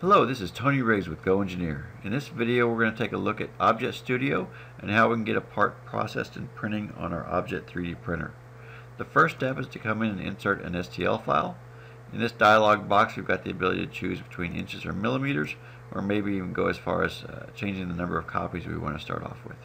Hello, this is Tony Riggs with GoEngineer. In this video we're going to take a look at Objet Studio and how we can get a part processed and printing on our Objet 3D printer. The first step is to come in and insert an STL file. In this dialog box we've got the ability to choose between inches or millimeters or maybe even go as far as uh, changing the number of copies we want to start off with.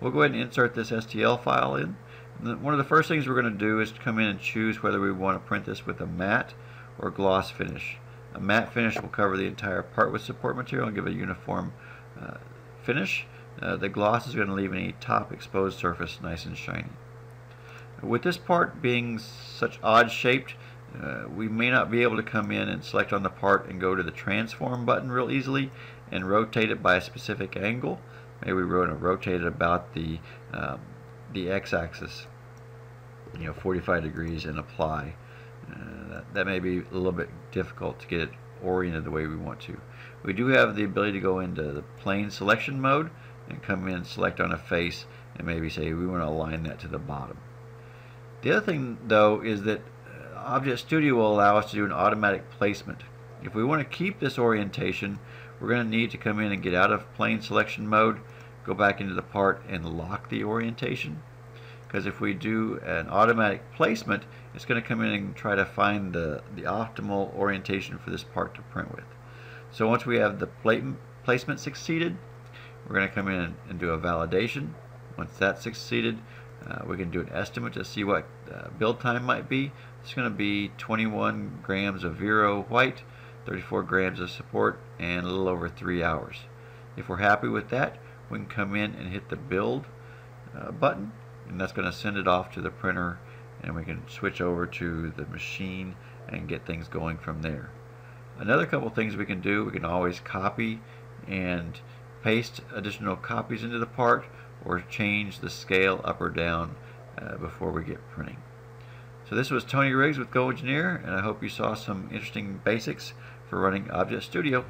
We'll go ahead and insert this STL file in. One of the first things we're going to do is to come in and choose whether we want to print this with a matte or gloss finish. A matte finish will cover the entire part with support material and give a uniform uh, finish. Uh, the gloss is going to leave any top exposed surface nice and shiny. With this part being such odd shaped, uh, we may not be able to come in and select on the part and go to the transform button real easily and rotate it by a specific angle. Maybe we want to rotate it about the um, the x-axis, you know, 45 degrees and apply. Uh, that, that may be a little bit difficult to get it oriented the way we want to. We do have the ability to go into the plane selection mode and come in select on a face and maybe say we want to align that to the bottom. The other thing though is that Objet Studio will allow us to do an automatic placement. If we want to keep this orientation we're going to need to come in and get out of plane selection mode go back into the part and lock the orientation because if we do an automatic placement it's going to come in and try to find the, the optimal orientation for this part to print with. So once we have the plate placement succeeded we're going to come in and, do a validation. Once that's succeeded uh, we can do an estimate to see what uh, build time might be. It's going to be 21 grams of Vero white, 34 grams of support, and a little over 3 hours. If we're happy with that, we can come in and hit the build uh, button and that's going to send it off to the printer and we can switch over to the machine and get things going from there. Another couple things we can do, we can always copy and paste additional copies into the part or change the scale up or down uh, before we get printing. So this was Tony Riggs with GoEngineer and I hope you saw some interesting basics for running Objet Studio.